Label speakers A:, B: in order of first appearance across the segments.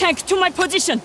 A: tank to my position!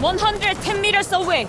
A: 110 meters away.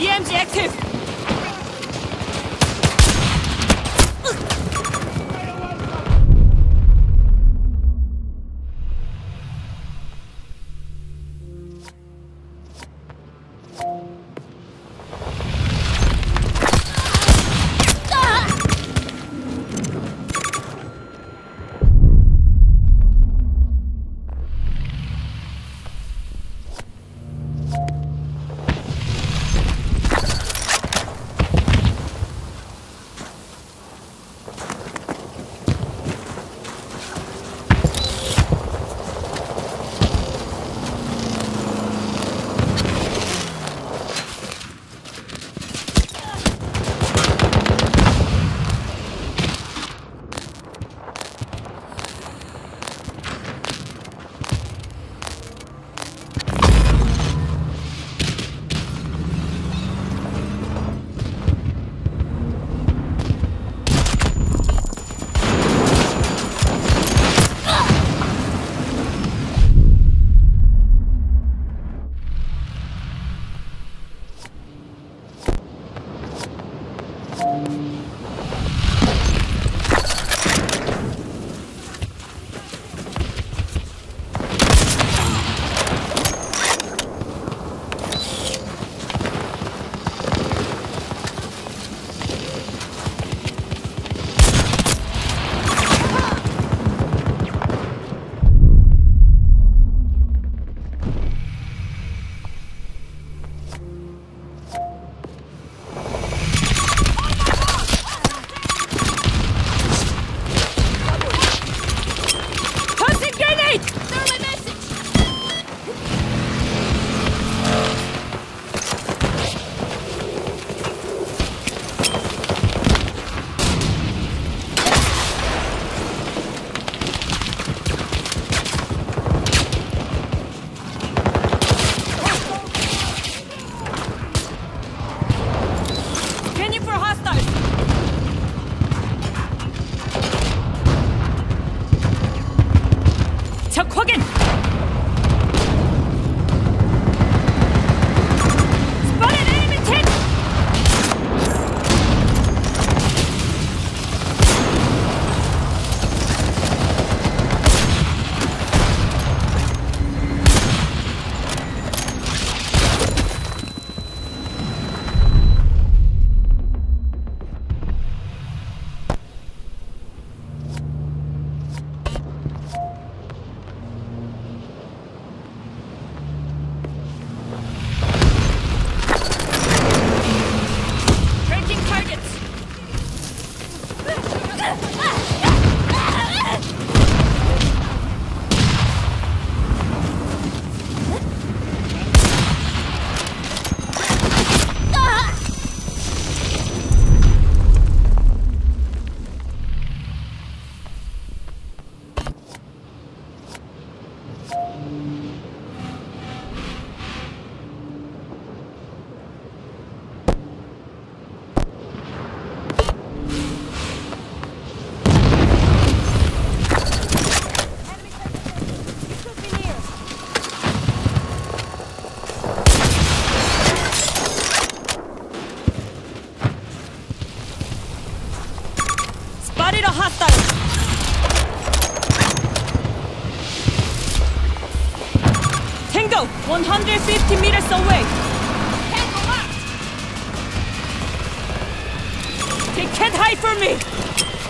A: EMG active! 적확인! Can't hide from me.